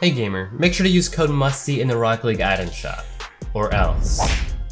Hey gamer, make sure to use code MUSTY in the Rocket League item shop. Or else.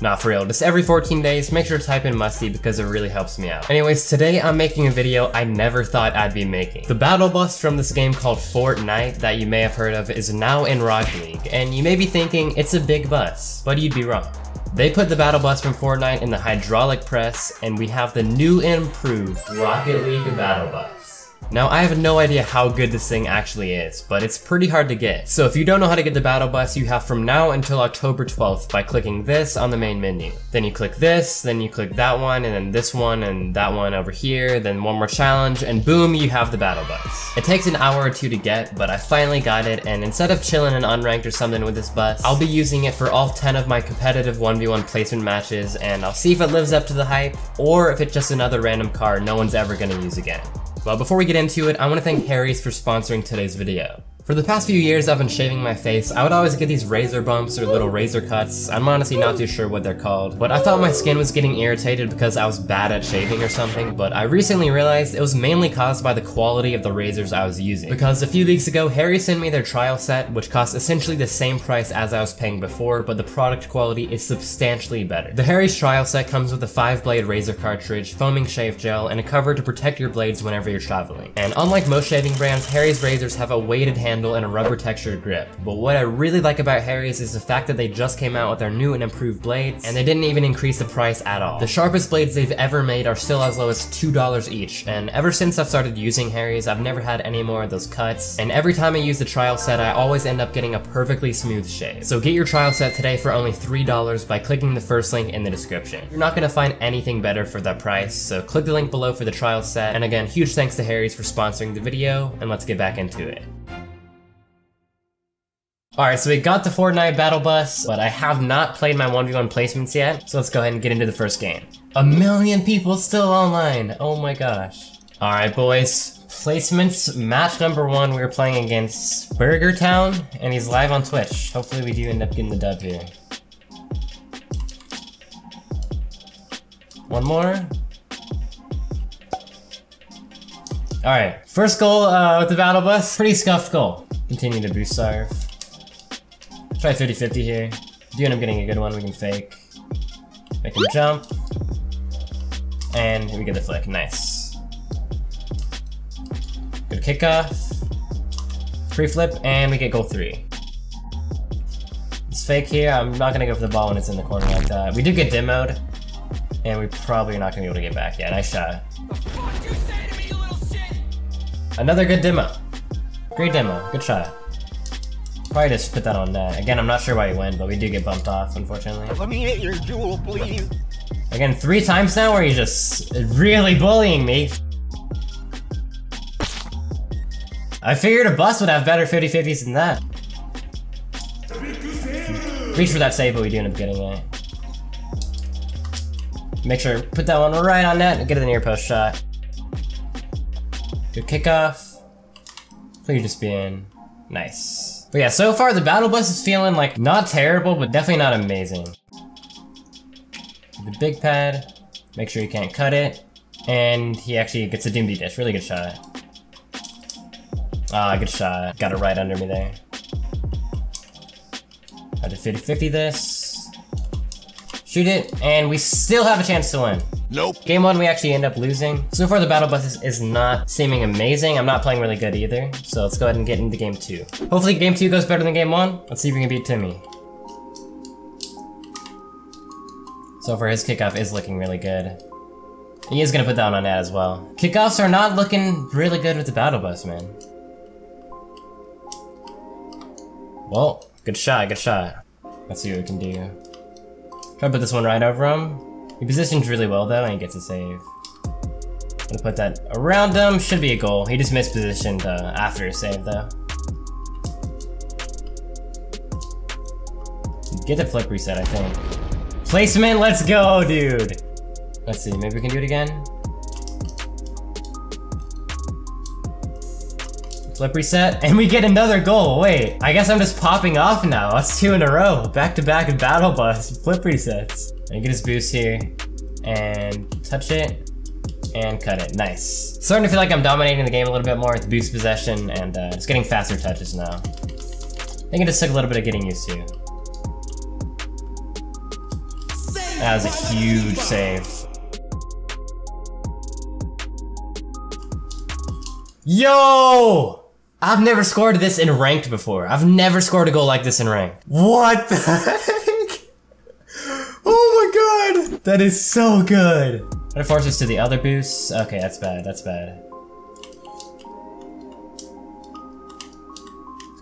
Not for real, just every 14 days, make sure to type in Musty because it really helps me out. Anyways, today I'm making a video I never thought I'd be making. The battle bus from this game called Fortnite that you may have heard of is now in Rocket League, and you may be thinking it's a big bus, but you'd be wrong. They put the battle bus from Fortnite in the hydraulic press, and we have the new and improved Rocket League battle bus. Now, I have no idea how good this thing actually is, but it's pretty hard to get. So if you don't know how to get the Battle Bus, you have from now until October 12th by clicking this on the main menu. Then you click this, then you click that one, and then this one, and that one over here, then one more challenge, and boom, you have the Battle Bus. It takes an hour or two to get, but I finally got it, and instead of chilling in unranked or something with this bus, I'll be using it for all 10 of my competitive 1v1 placement matches, and I'll see if it lives up to the hype, or if it's just another random car no one's ever gonna use again. But before we get into it, I want to thank Harry's for sponsoring today's video. For the past few years I've been shaving my face, I would always get these razor bumps or little razor cuts. I'm honestly not too sure what they're called. But I thought my skin was getting irritated because I was bad at shaving or something, but I recently realized it was mainly caused by the quality of the razors I was using. Because a few weeks ago, Harry sent me their trial set, which cost essentially the same price as I was paying before, but the product quality is substantially better. The Harry's trial set comes with a 5-blade razor cartridge, foaming shave gel, and a cover to protect your blades whenever you're traveling. And unlike most shaving brands, Harry's razors have a weighted handle handle and a rubber textured grip. But what I really like about Harry's is the fact that they just came out with their new and improved blades, and they didn't even increase the price at all. The sharpest blades they've ever made are still as low as $2 each, and ever since I've started using Harry's, I've never had any more of those cuts, and every time I use the trial set, I always end up getting a perfectly smooth shave. So get your trial set today for only $3 by clicking the first link in the description. You're not gonna find anything better for that price, so click the link below for the trial set, and again, huge thanks to Harry's for sponsoring the video, and let's get back into it. Alright, so we got the Fortnite Battle Bus, but I have not played my 1v1 placements yet, so let's go ahead and get into the first game. A million people still online! Oh my gosh. Alright boys, placements, match number one, we are playing against Burger Town, and he's live on Twitch. Hopefully we do end up getting the dub here. One more. Alright, first goal uh, with the Battle Bus, pretty scuffed goal. Continue to boost Sarv. Try 50-50 here. Do end up getting a good one, we can fake. Make him jump. And we get the flick, nice. Good kickoff. Pre-flip, and we get goal three. It's fake here, I'm not gonna go for the ball when it's in the corner like that. We do get demoed, and we probably are not gonna be able to get back. Yeah, nice shot. Another good demo. Great demo, good shot. Probably just put that on net. Again, I'm not sure why he went, but we do get bumped off, unfortunately. Let me hit your jewel, please. Again, three times now where he's just really bullying me. I figured a bus would have better 50-50s than that. Reach for that save, but we do end up getting it. Make sure put that one right on net and get it in the near post shot. Good kickoff. Please just be in. Nice. But yeah, so far the battle bus is feeling like not terrible, but definitely not amazing. The big pad, make sure you can't cut it. And he actually gets a Doomby Dish, really good shot. Ah, good shot. Got it right under me there. Had to 50-50 this. Shoot it, and we still have a chance to win. Nope. Game one, we actually end up losing. So far, the battle bus is, not seeming amazing. I'm not playing really good either. So let's go ahead and get into game two. Hopefully game two goes better than game one. Let's see if we can beat Timmy. So far, his kickoff is looking really good. He is gonna put down on that as well. Kickoffs are not looking really good with the battle bus, man. Well, good shot, good shot. Let's see what we can do. Try to put this one right over him. He positions really well though, and he gets a save. Gonna put that around him, should be a goal. He just mispositioned uh, after a save though. Get the flip reset, I think. Placement, let's go, dude! Let's see, maybe we can do it again? Flip reset, and we get another goal. Wait, I guess I'm just popping off now. That's two in a row. Back to back battle bus, flip resets. And get his boost here, and touch it, and cut it. Nice. Starting to feel like I'm dominating the game a little bit more with boost possession, and uh, getting faster touches now. I think it just took a little bit of getting used to. That was a huge save. Yo! I've never scored this in ranked before. I've never scored a goal like this in ranked. What the heck? Oh my god! That is so good. That forces to the other boost? Okay, that's bad. That's bad.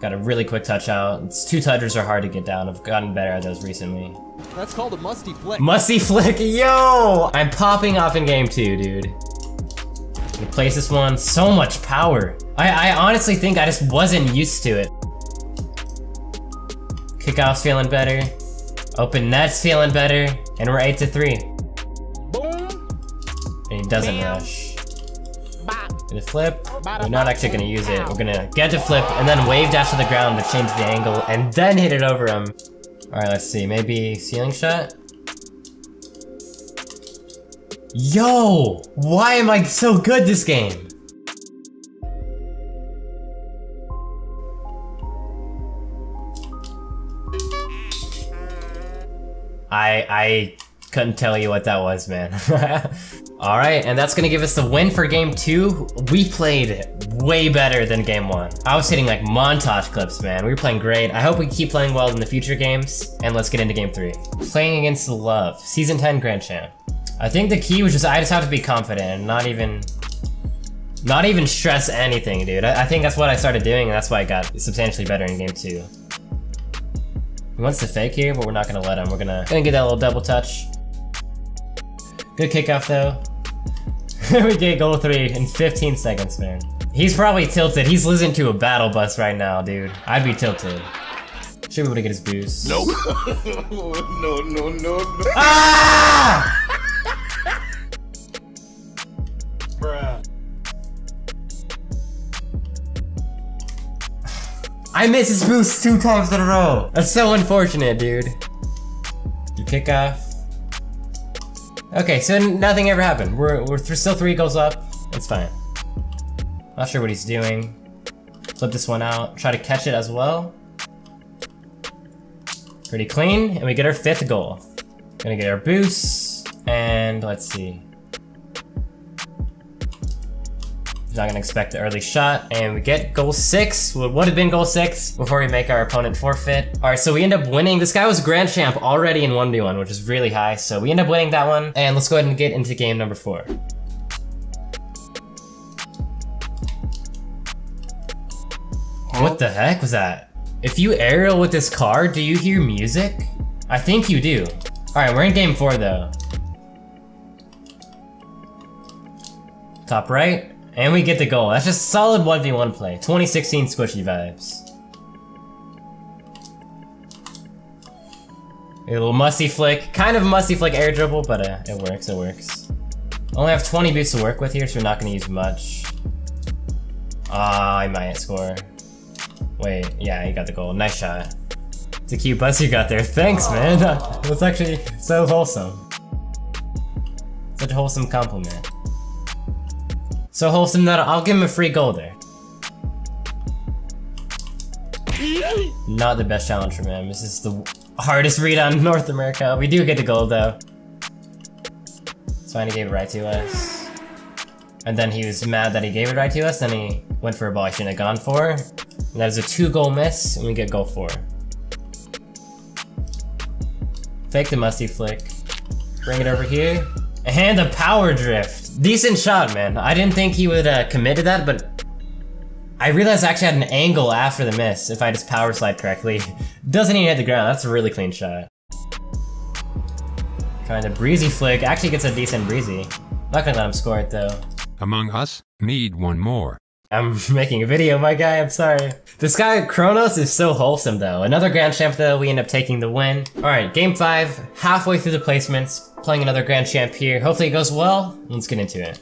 Got a really quick touch out. It's, two touchers are hard to get down. I've gotten better at those recently. That's called a musty flick. Musty flick, yo! I'm popping off in game two, dude. Gonna place this one. So much power. I, I honestly think I just wasn't used to it. Kickoff's feeling better. Open net's feeling better. And we're 8 to 3. Boom. And he doesn't Bam. rush. Bop. Gonna flip. We're not actually gonna use it. We're gonna get to flip and then wave dash to the ground to change the angle and then hit it over him. Alright, let's see. Maybe ceiling shot? Yo! Why am I so good this game? I I couldn't tell you what that was, man. Alright, and that's gonna give us the win for game two. We played way better than game one. I was hitting like montage clips, man. We were playing great. I hope we keep playing well in the future games. And let's get into game three. Playing against Love, Season 10 Grand Champ. I think the key was just, I just have to be confident and not even, not even stress anything, dude. I, I think that's what I started doing and that's why I got substantially better in game two. He wants to fake here, but we're not gonna let him. We're gonna, gonna get that little double touch. Good kickoff though. we get goal three in 15 seconds, man. He's probably tilted. He's listening to a battle bus right now, dude. I'd be tilted. Should be able to get his boost. Nope. no, no, no, no. Ah! I missed his boost two times in a row. That's so unfortunate, dude. You kick off. Okay, so nothing ever happened. We're, we're th still three goals up. It's fine. Not sure what he's doing. Flip this one out. Try to catch it as well. Pretty clean, and we get our fifth goal. Gonna get our boost, and let's see. Not gonna expect the early shot, and we get goal six, what would have been goal six, before we make our opponent forfeit. All right, so we end up winning. This guy was grand champ already in 1v1, which is really high, so we end up winning that one. And let's go ahead and get into game number four. What the heck was that? If you aerial with this car, do you hear music? I think you do. All right, we're in game four though. Top right, and we get the goal. That's just solid 1v1 play. 2016 squishy vibes. A little musty flick. Kind of musty flick air dribble, but uh, it works, it works. Only have 20 boosts to work with here, so we're not gonna use much. Ah, I might score. Wait, yeah, you got the goal. Nice shot. It's a cute bus you got there. Thanks, man. That's actually so wholesome. Such a wholesome compliment. So wholesome that I'll give him a free goal there. Not the best challenge for him. This is the hardest read on North America. We do get the goal though. Fine, he gave it right to us. And then he was mad that he gave it right to us, then he went for a ball he shouldn't have gone for. And that was a two goal miss, and we get goal four. Fake the musty flick. Bring it over here. And a power drift. Decent shot, man. I didn't think he would uh, commit to that, but I realized I actually had an angle after the miss if I just power slide correctly. Doesn't even hit the ground. That's a really clean shot. Trying to breezy flick. Actually gets a decent breezy. Not gonna let him score it though. Among Us, need one more. I'm making a video, my guy, I'm sorry. This guy, Kronos, is so wholesome though. Another Grand Champ though, we end up taking the win. Alright, game 5, halfway through the placements, playing another Grand Champ here. Hopefully it goes well, let's get into it.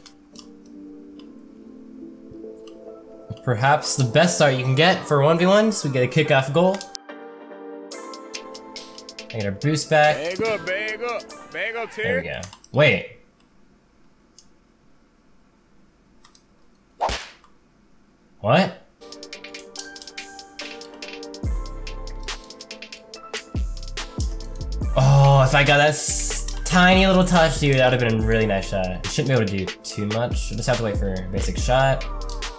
Perhaps the best start you can get for 1v1s, we get a kickoff goal. I get our boost back. Bag up, bag up. Bag up, There we go. Wait. What? Oh, if I got that tiny little touch, dude, that would have been a really nice shot. Shouldn't be able to do too much. Just have to wait for a basic shot.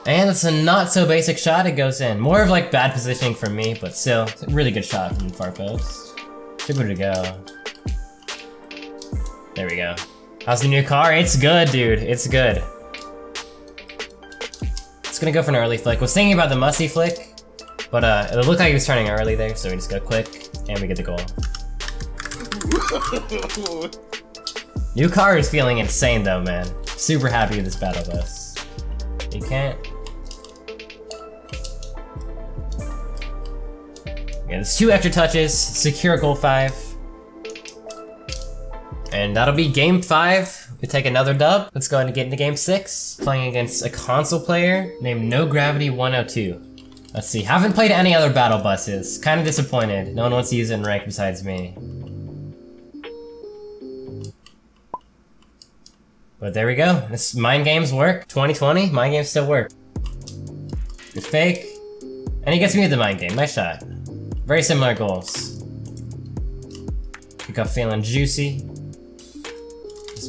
And it's a not so basic shot, it goes in. More of like bad positioning for me, but still, it's a really good shot from the far post. Should be able to go. There we go. How's the new car? It's good, dude. It's good. It's gonna go for an early flick. Was thinking about the musty flick, but uh, it looked like he was turning early there, so we just go quick, and we get the goal. New car is feeling insane though, man. Super happy with this battle bus. You can't. Yeah, there's two extra touches, secure goal five. And that'll be game five. We take another dub. Let's go ahead and get into game six. Playing against a console player named No Gravity 102. Let's see, haven't played any other battle buses. Kind of disappointed. No one wants to use it in rank besides me. But there we go. This mind games work. 2020, mind games still work. Good fake. And he gets me with the mind game. Nice shot. Very similar goals. Pick up feeling juicy.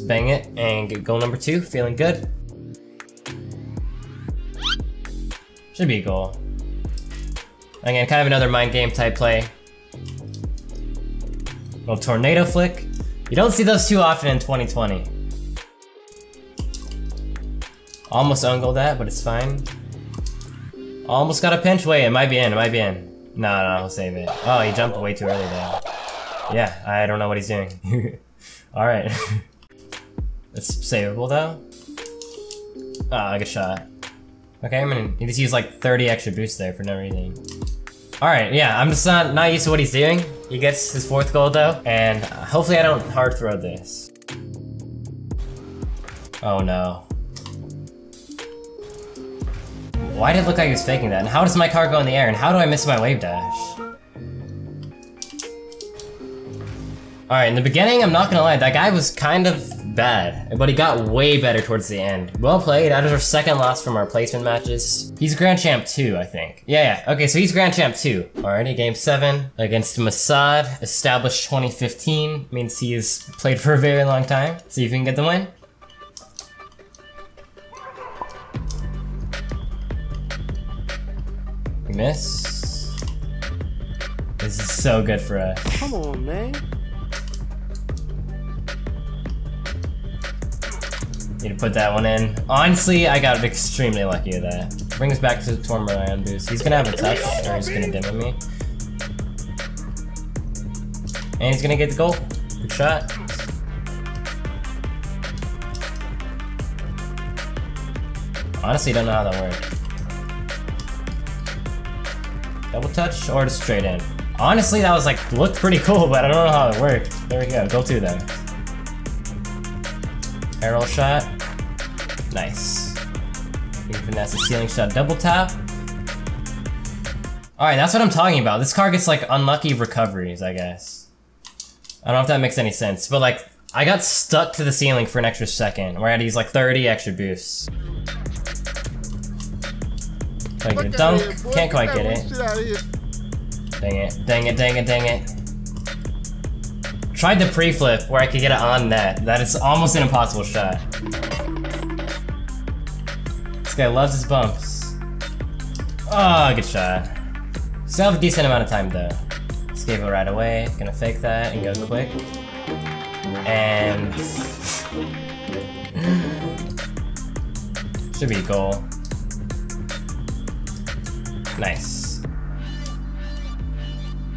Bang it and get goal number two. Feeling good. Should be a goal. Again, kind of another mind game type play. Little tornado flick. You don't see those too often in 2020. Almost ungoaled that, but it's fine. Almost got a pinch. Wait, it might be in. It might be in. No, no, I'll save it. Oh, he jumped way too early there. Yeah, I don't know what he's doing. Alright. it's savable though. Ah, good shot. Okay, I'm gonna just used like 30 extra boosts there for no reason. Alright, yeah, I'm just not, not used to what he's doing. He gets his fourth goal though, and hopefully I don't hard throw this. Oh no. Why did it look like he was faking that? And how does my car go in the air? And how do I miss my wave dash? Alright, in the beginning, I'm not gonna lie, that guy was kind of bad, but he got way better towards the end. Well played, that is our second loss from our placement matches. He's Grand Champ 2, I think. Yeah, yeah, okay, so he's Grand Champ 2. Alrighty, game 7 against Masad, established 2015, means he's played for a very long time. See if we can get the win. Miss. This is so good for us. Come on, man. Need to put that one in. Honestly, I got extremely lucky with that. Brings us back to the Tormarion boost. He's gonna have a touch, or he's gonna dim me. And he's gonna get the goal. Good shot. Honestly, don't know how that worked. Double touch or just straight in. Honestly, that was like, looked pretty cool, but I don't know how it worked. There we go, go to them. Arrow shot. Nice. We can finesse a ceiling shot double tap. Alright, that's what I'm talking about. This car gets like unlucky recoveries, I guess. I don't know if that makes any sense, but like, I got stuck to the ceiling for an extra second, where I had to use like 30 extra boosts. Get a dunk, can't quite get it. Dang it, dang it, dang it, dang it. Tried the pre-flip where I could get it on net. That is almost an impossible shot. This guy loves his bumps. Oh, good shot. Still have a decent amount of time though. Escape it right away. Gonna fake that and go quick. And... Should be a goal. Nice.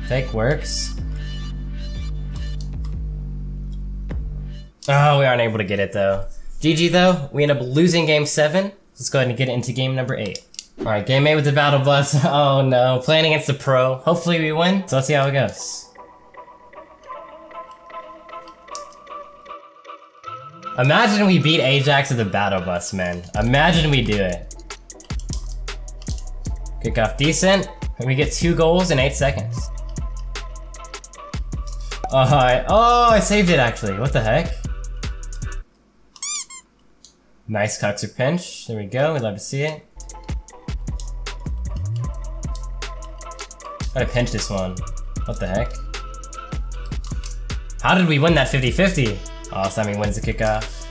Fake works. Oh, we aren't able to get it though. GG though, we end up losing game 7. Let's go ahead and get into game number 8. Alright, game 8 with the Battle Bus. Oh no, playing against the pro. Hopefully we win, so let's see how it goes. Imagine we beat Ajax with the Battle Bus, man. Imagine we do it. Kick off decent, and we get two goals in 8 seconds. All right, oh, I saved it actually. What the heck? Nice or pinch. There we go. We'd love to see it. Gotta pinch this one. What the heck? How did we win that 50-50? Oh, Sammy wins the kickoff.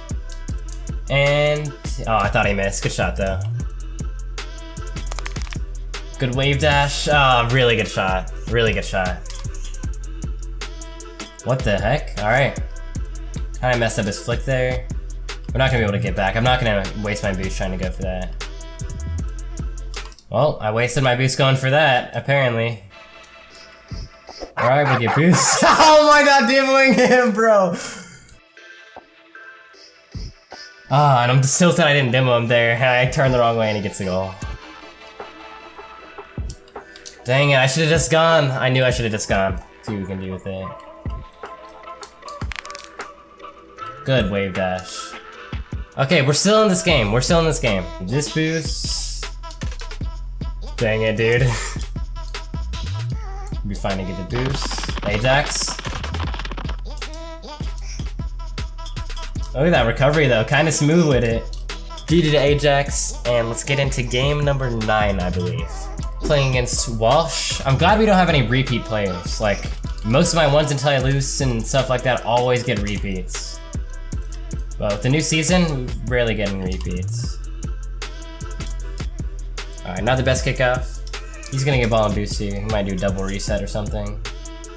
And, oh, I thought he missed. Good shot though. Good wave dash. Oh, really good shot. Really good shot. What the heck? Alright. Kinda messed up his flick there. We're not gonna be able to get back. I'm not gonna waste my boost trying to go for that. Well, I wasted my boost going for that, apparently. Alright, with your boost. oh my god, demoing him, bro! Ah, and I'm still sad I didn't demo him there. I turned the wrong way and he gets the goal. Dang it, I should've just gone. I knew I should've just gone. See what we can do with it. Good wave dash. Okay, we're still in this game. We're still in this game. This boost. Dang it, dude. be fine to get the boost. Ajax. Look at that recovery though, kinda smooth with it. GG to Ajax, and let's get into game number 9, I believe. Playing against Walsh. I'm glad we don't have any repeat players. Like, most of my ones until I lose and stuff like that always get repeats. But with the new season, we're rarely getting repeats. Alright, not the best kickoff. He's gonna get ball and boost here. He might do a double reset or something.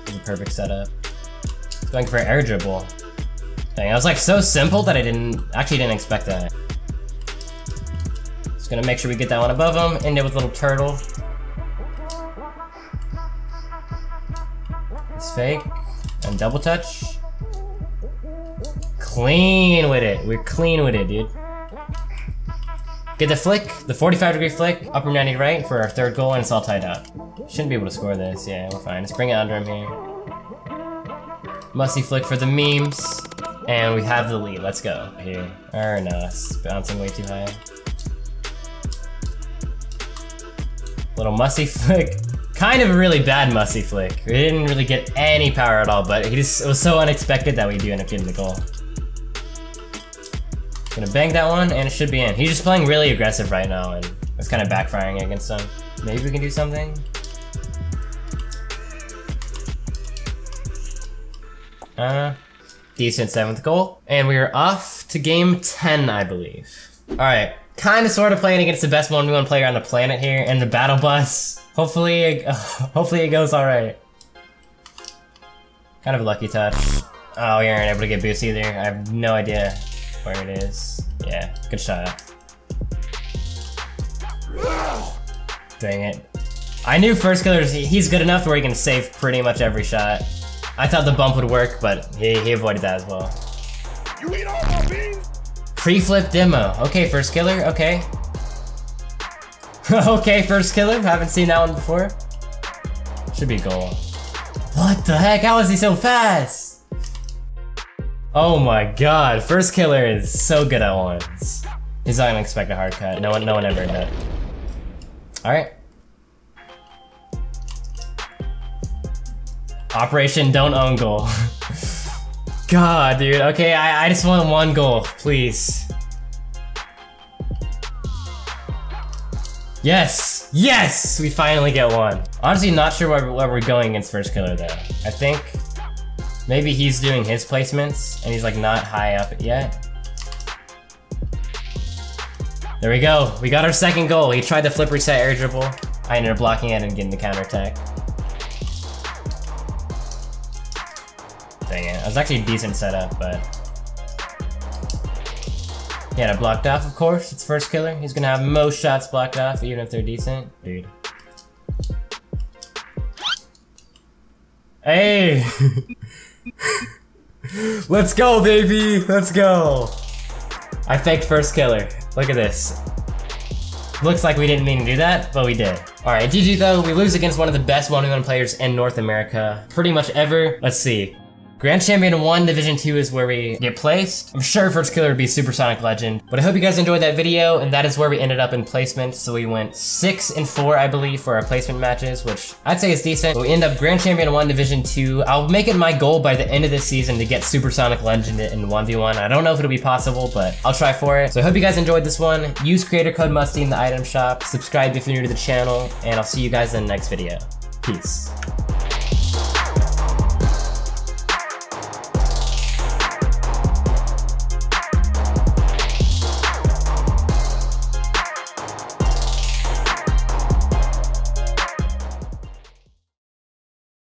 It's a perfect setup. He's going for air dribble. Dang, I was like so simple that I didn't actually didn't expect that. Just gonna make sure we get that one above him. End it with a little turtle. It's fake. And double touch. Clean with it. We're clean with it, dude. Get the flick, the 45 degree flick, upper 90 right for our third goal, and it's all tied up. Shouldn't be able to score this. Yeah, we're fine. Let's bring it under him here. Musty flick for the memes. And we have the lead. Let's go. Here. Or no, it's bouncing way too high. Little musty flick. Kind of a really bad musty flick. We didn't really get any power at all, but he just, it was so unexpected that we do end up getting the goal. Gonna bang that one, and it should be in. He's just playing really aggressive right now, and it's kind of backfiring against him. Maybe we can do something? Uh, decent seventh goal. And we are off to game 10, I believe. Alright, kind of sort of playing against the best 1v1 player on the planet here in the battle bus. Hopefully, it, hopefully it goes alright. Kind of a lucky touch. Oh, we aren't able to get boost either. I have no idea where it is. Yeah, good shot. Dang it. I knew Firstkiller, he's good enough where he can save pretty much every shot. I thought the bump would work, but he, he avoided that as well. You eat all my beans? Pre-flip demo. Okay, Firstkiller, okay. okay, Firstkiller, haven't seen that one before. Should be goal. What the heck, how is he so fast? Oh my god, Firstkiller is so good at ones. He's not gonna expect a hard cut. No one, no one ever did. Alright. Operation don't own goal. God, dude. Okay, I, I just want one goal, please. Yes! Yes! We finally get one. Honestly, not sure where, where we're going against Firstkiller though. I think maybe he's doing his placements and he's like not high up yet. There we go. We got our second goal. He tried the flip reset air dribble. I ended up blocking it and getting the counter attack. Dang it. It was actually a decent setup, but... He had it blocked off, of course. It's Firstkiller. He's gonna have most shots blocked off, even if they're decent. Dude. Hey! Let's go, baby! Let's go! I faked Firstkiller. Look at this. Looks like we didn't mean to do that, but we did. Alright, GG though, we lose against one of the best 1v1 players in North America. Pretty much ever. Let's see. Grand Champion 1 Division 2 is where we get placed. I'm sure Firstkiller would be Supersonic Legend. But I hope you guys enjoyed that video, and that is where we ended up in placement. So we went 6 and 4, I believe, for our placement matches, which I'd say is decent. But we end up Grand Champion 1 Division 2. I'll make it my goal by the end of this season to get Supersonic Legend in 1v1. I don't know if it'll be possible, but I'll try for it. So I hope you guys enjoyed this one. Use creator code MUSTY in the item shop. Subscribe if you're new to the channel, and I'll see you guys in the next video. Peace.